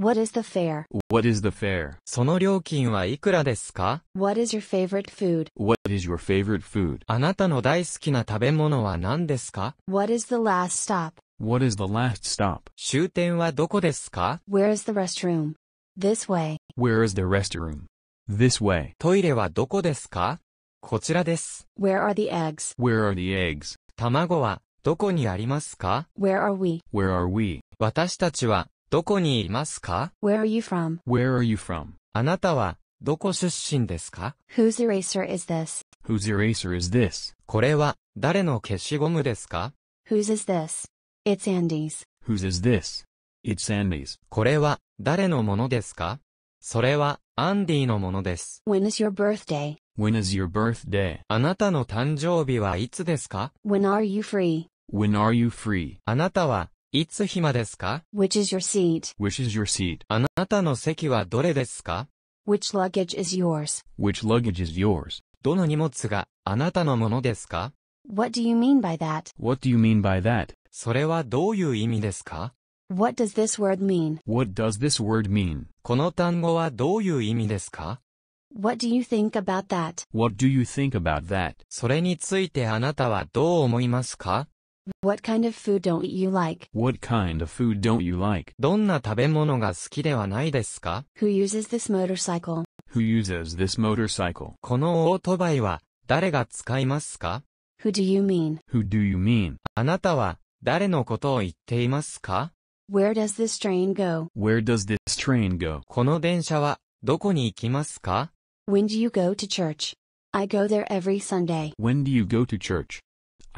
What is the fare? What is the fare? その料金はいくらですか What is your favorite food? What is your favorite food? あなたの大好きな食べ物は何ですか What is the last stop? What is the last stop? 終点はどこですか Where is the restroom? This way. Where is the restroom? This way. トイレはどこですかこちらです。Where are the eggs? Where are the eggs? 卵はどこにありますか Where are we? Where are we? 私たちはどこにいますか Where are you from? Where are you from? あなたはどこ出身ですか Whose eraser is this? Whose eraser is this? これは誰の消しゴムですか Whose is this? It's Andy's. Whose is this? It's Sandy's. これは誰のものですかそれはアンディのものです。When is your birthday? When is your birthday? あなたの誕生日はいつですか When are you free? When are you free? あなたはいつ暇ですか Which is your seat? Which is your seat? あなたの席はどれですか Which luggage is yours? Which luggage is yours? どの荷物があなたのものですか What do you mean by that? What do you mean by that? それはどういう意味ですか What does this word mean? What does this word mean? この単語はどういう意味ですか What do you think about that? What do you think about that? それについてあなたはどう思いますか What kind of food don't you like? What kind of food don't you like? どんな食べ物が好きではないですか Who uses this motorcycle? Who uses this motorcycle? このオートバイは誰が使いますか Who do you mean? Who do you mean? あなたは誰のことを言っていますか Where does this train go? Where does this train go? この電車はどこに行きますか When do you go to church? I go there every Sunday. When do you go to church?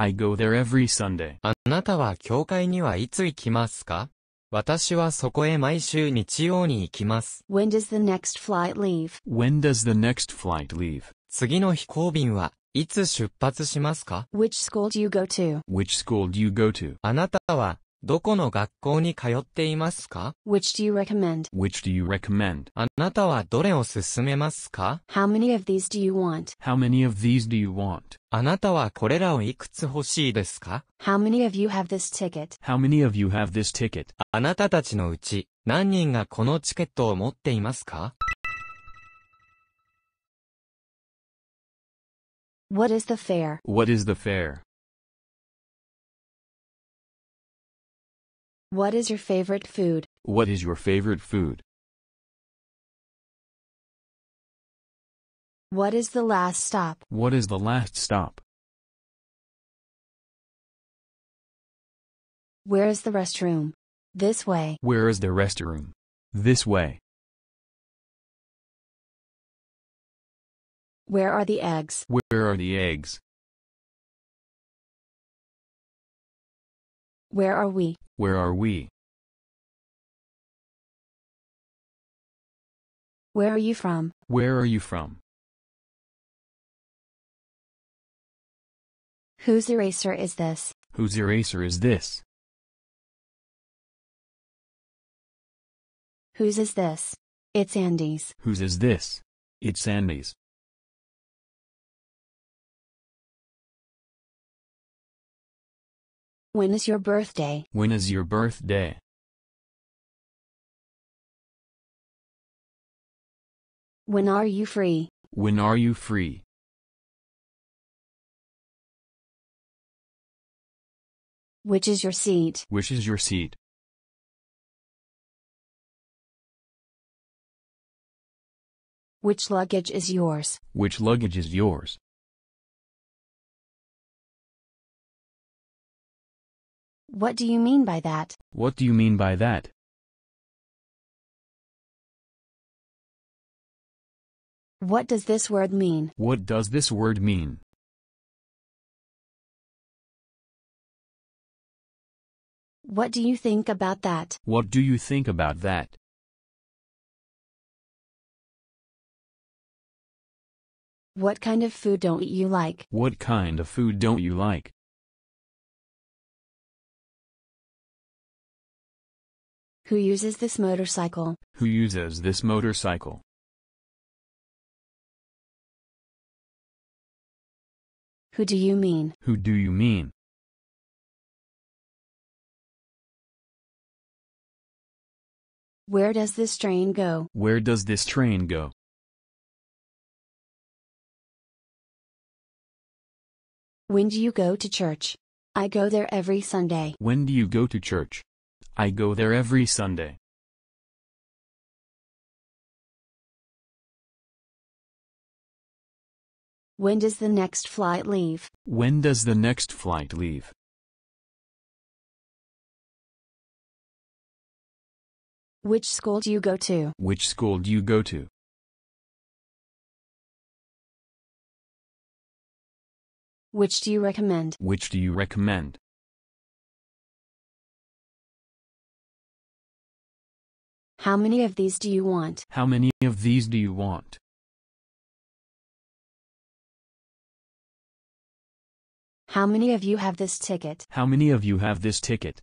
I go there every Sunday. あなたは教会にはいつ行きますか私はそこへ毎週日曜に行きます。When does the next flight leave? When does the next flight leave? 次の飛行便はいつ出発しますか Which school do you go to? Which school do you go to? あなたはどこの学校に通っていますか Which do you recommend? Which do you recommend? あなたはどれを勧めますか How many of these do you want? How many of these do you want? あなたはこれらをいくつ欲しいですか How many of you have this ticket? How many of you have this ticket? あなたたちのうち何人がこのチケットを持っていますか What is the fare? What is the fare? What is your favorite food? What is your favorite food? What is the last stop? What is the last stop? Where is the restroom? This way. Where is the restroom? This way. Where are the eggs? Where are the eggs? Where are we? Where are we? Where are you from? Where are you from? Whose eraser is this? Whose eraser is this? Whose is this? It's Andy's. Whose is this? It's Andy's. When is your birthday? When is your birthday? When are you free? When are you free? Which is your seat? Which is your seat? Which luggage is yours? Which luggage is yours? What do you mean by that? What do you mean by that? What does this word mean? What does this word mean? What do you think about that? What do you think about that? What kind of food don't you like? What kind of food don't you like? Who uses this motorcycle? Who uses this motorcycle? Who do you mean? Who do you mean? Where does this train go? Where does this train go? When do you go to church? I go there every Sunday. When do you go to church? I go there every Sunday. When does the next flight leave? When does the next flight leave? Which school do you go to? Which school do you go to? Which do you recommend? Which do you recommend? How many of these do you want? How many of these do you want? How many of you have this ticket? How many of you have this ticket?